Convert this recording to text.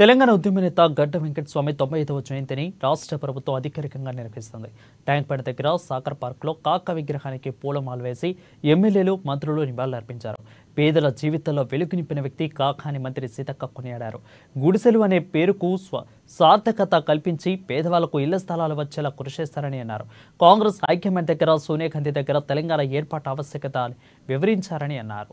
తెలంగాణ ఉద్యమ నేత గడ్డ వెంకటస్వామి తొంభై ఐదవ జయంతిని రాష్ట్ర ప్రభుత్వం అధికారికంగా నిర్వహిస్తుంది. ట్యాంక్ దగ్గర సాకర్ పార్కులో కాక విగ్రహానికి పూలమాలు వేసి ఎమ్మెల్యేలు మంత్రులు నివాళులర్పించారు పేదల జీవితంలో వెలుగు నింపిన వ్యక్తి కాకాని మంత్రి సీతక్క కొనియాడారు. గుడిసెలు అనే పేరుకు స్వ సార్థకత కల్పించి పేదవాళ్ళకు ఇళ్ళ స్థలాలు వచ్చేలా కృషి చేస్తారని అన్నారు. కాంగ్రెస్ హైకమాండ్ దగ్గర సోనియా గాంధీ దగ్గర తెలంగాణ ఏర్పాటు ఆవశ్యకత అని వివరించారని అన్నారు.